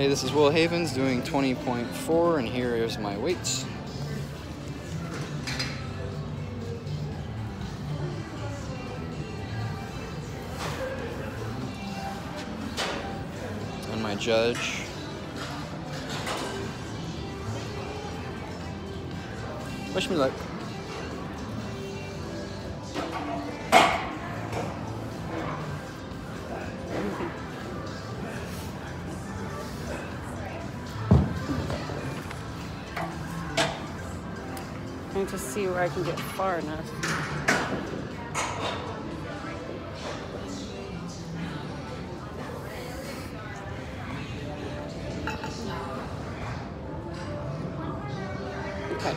Hey, this is Will Havins doing 20.4, and here is my weights. And my judge. Wish me luck. See where I can get far enough. Okay.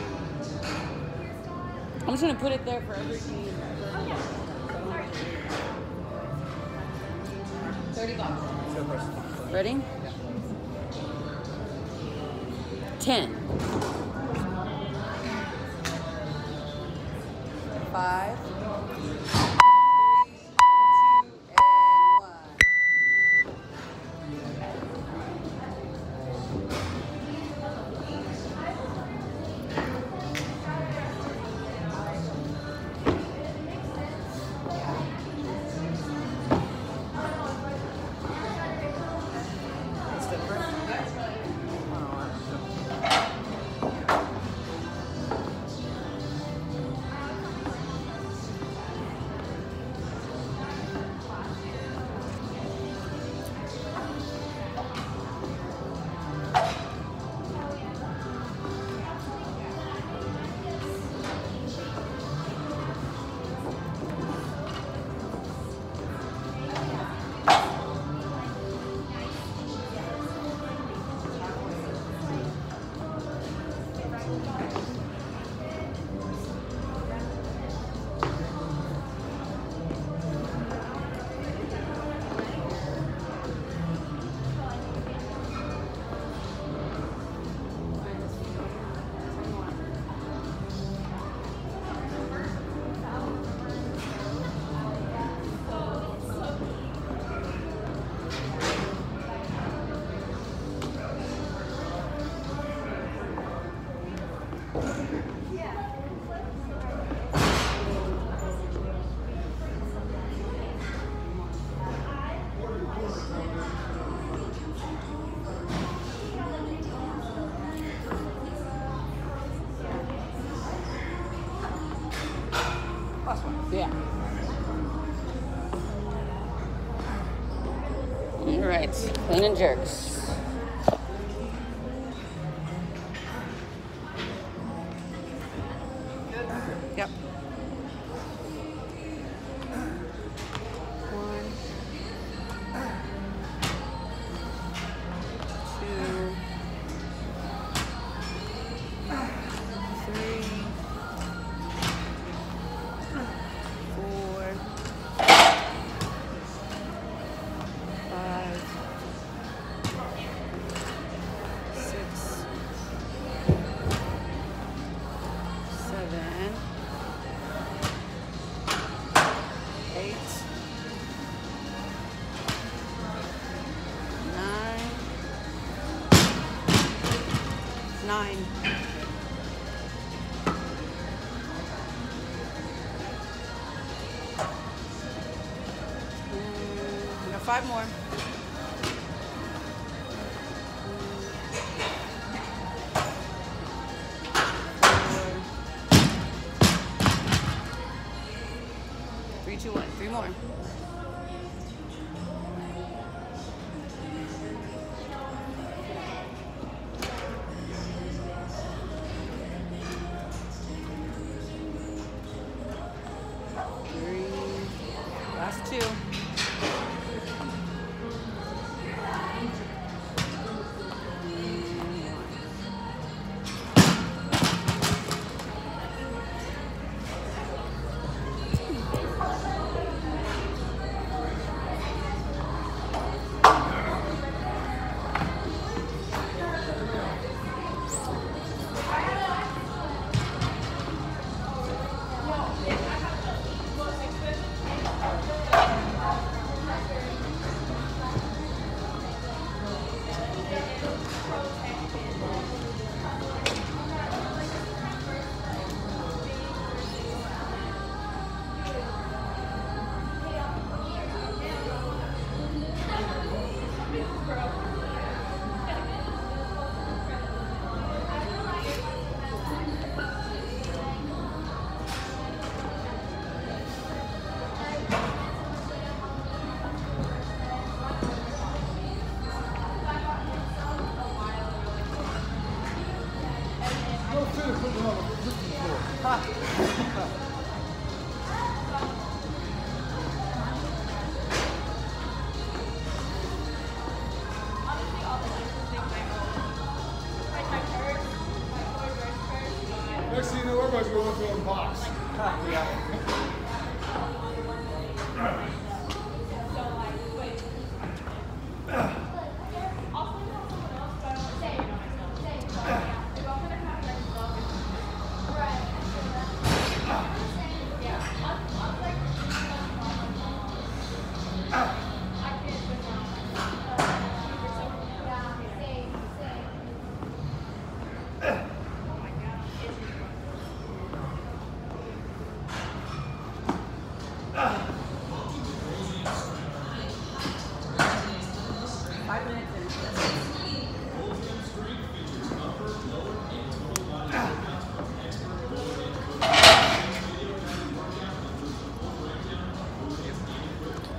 I'm just gonna put it there for everything. Thirty bucks. Ready? Ten. Clean and jerks. Three, more.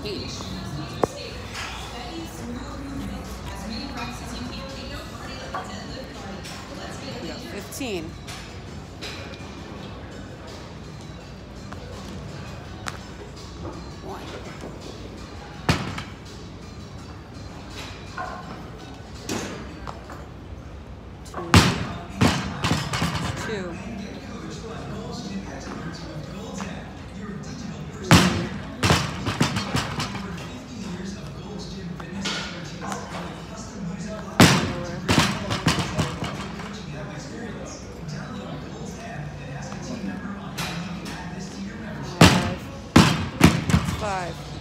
Each. We got Fifteen. Five.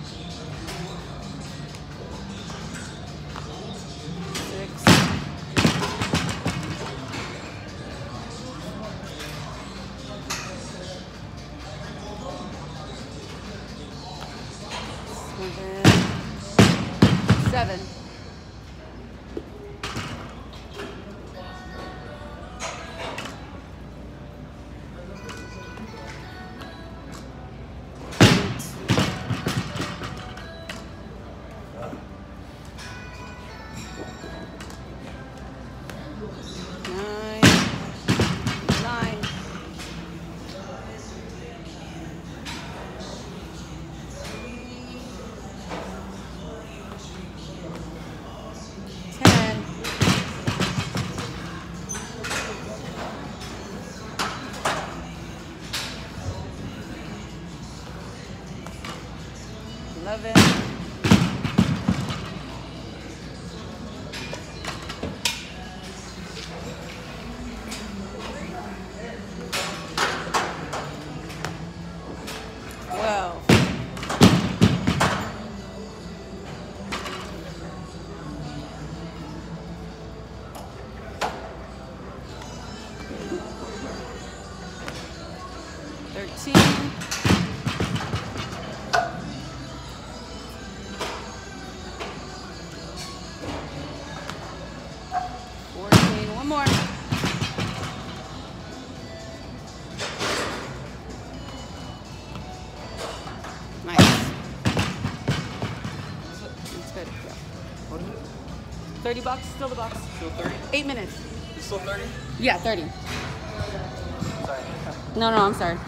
30 bucks, still the box. Still 30? Eight minutes. It's still 30? Yeah, 30. Sorry. No, no, I'm sorry.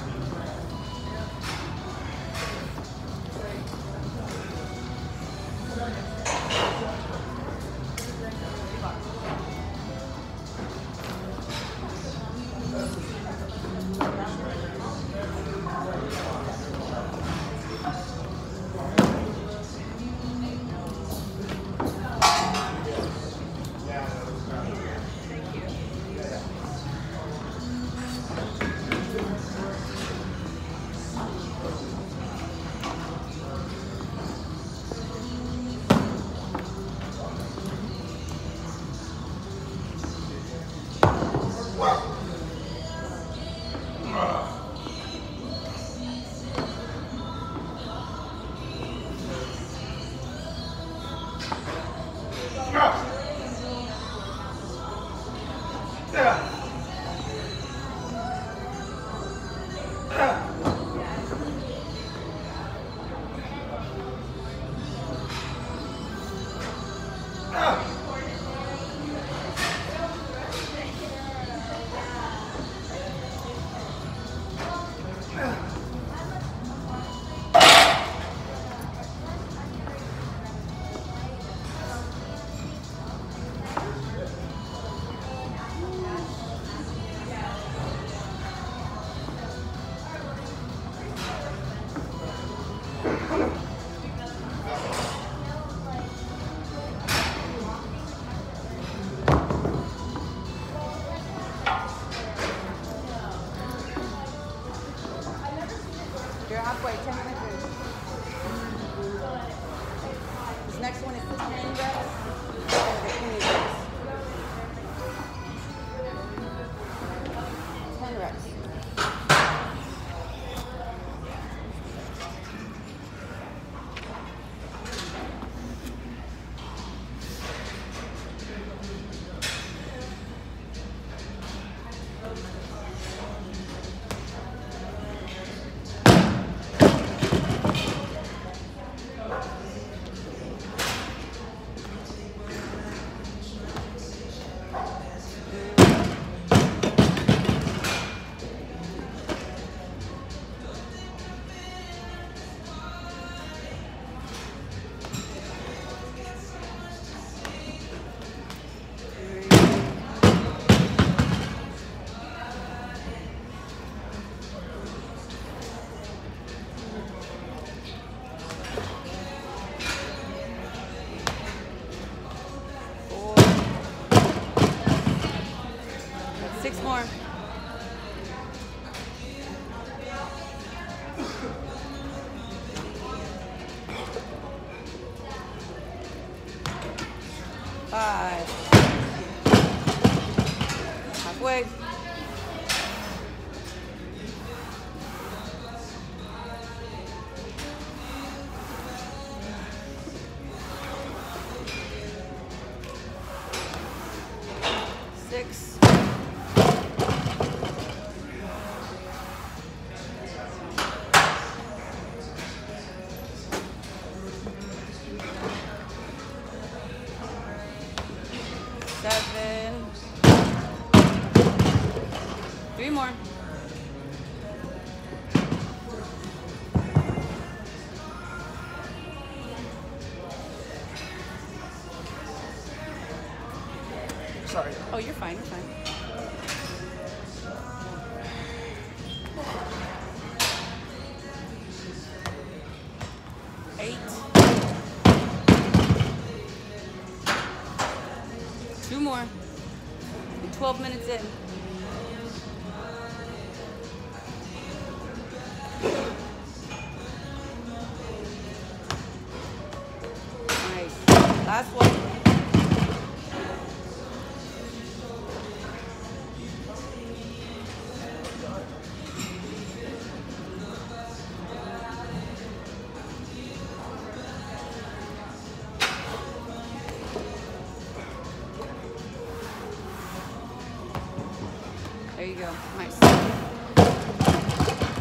You go. Nice.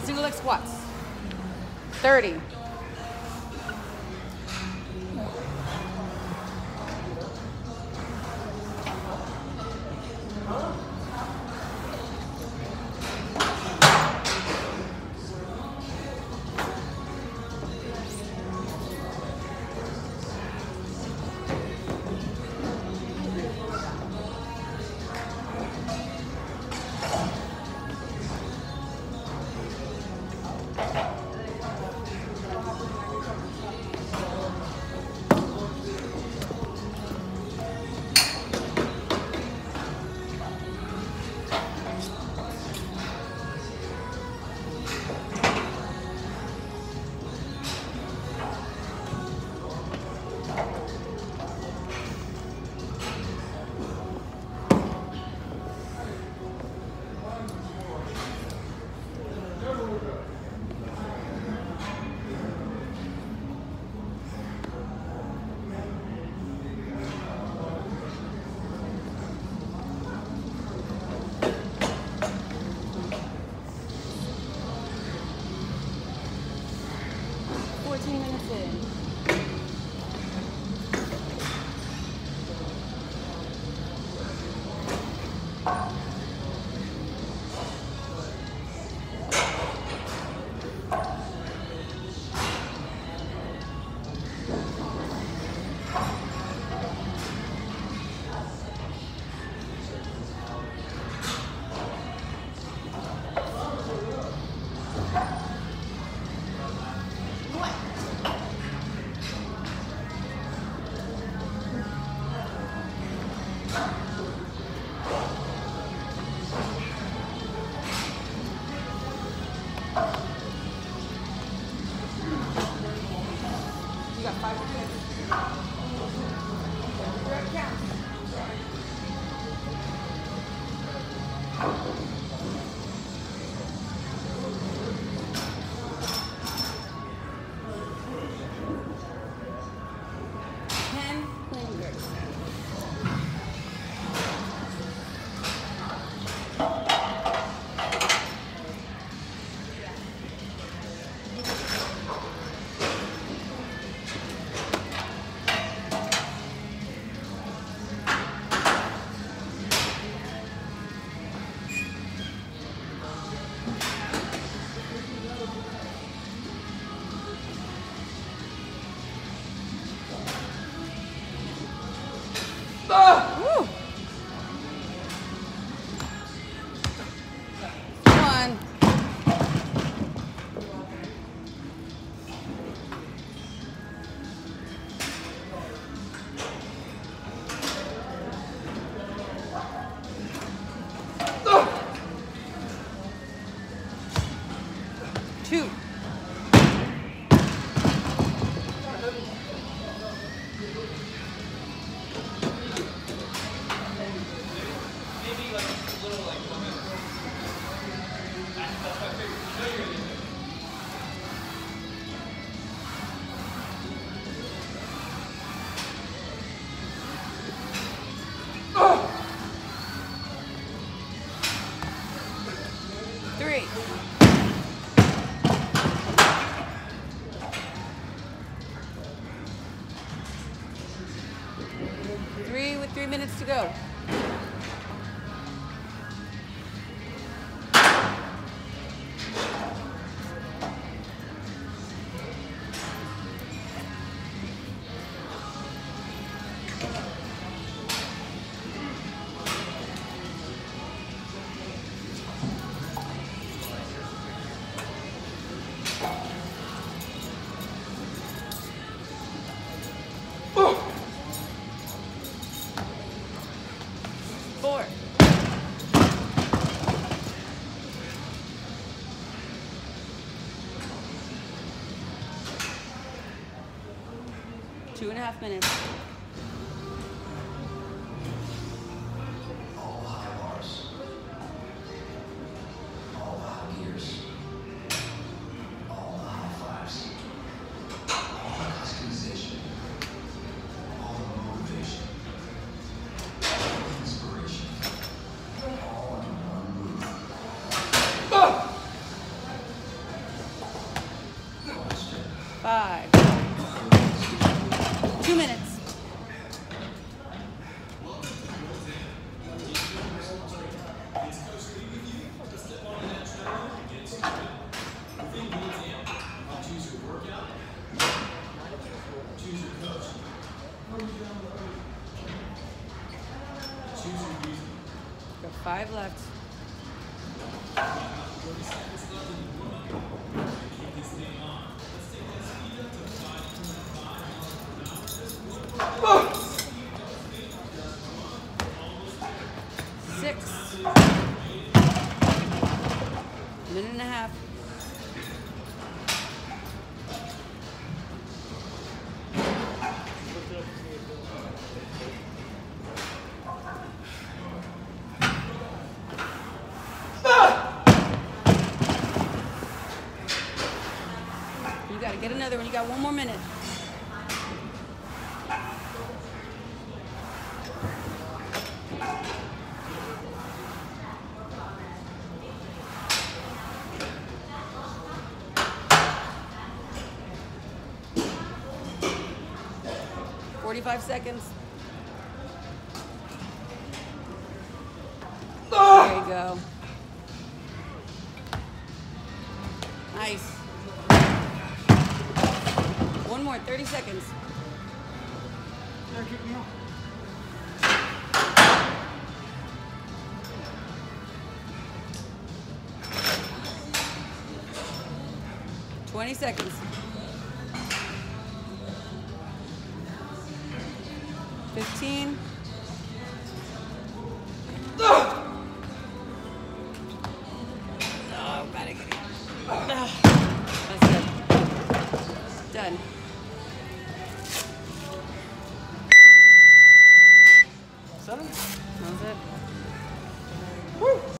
Single leg squats. 30. que Two. three minutes to go. two and a half minutes. I've left. got one more minute. Forty-five seconds. One more, 30 seconds. Twenty seconds. Fifteen.